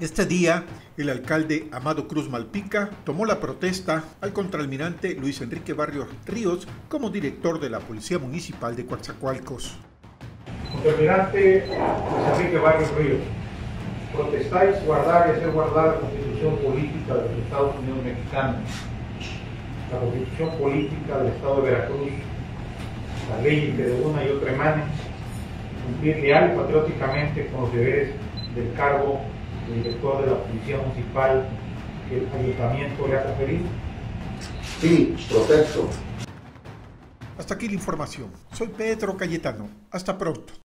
Este día, el alcalde Amado Cruz Malpica tomó la protesta al contraalmirante Luis Enrique Barrios Ríos como director de la Policía Municipal de Coatzacoalcos. Contraalmirante Luis Enrique Barrios Ríos, protestáis guardar y hacer guardar la constitución política de los Estados Unidos mexicanos, la constitución política del Estado de Veracruz, las leyes que de una y otra emanen, cumplir leal y patrióticamente con los deberes del cargo director de la Policía Municipal que el Ayuntamiento le ha conferido? Sí, protesto. Hasta aquí la información. Soy Pedro Cayetano. Hasta pronto.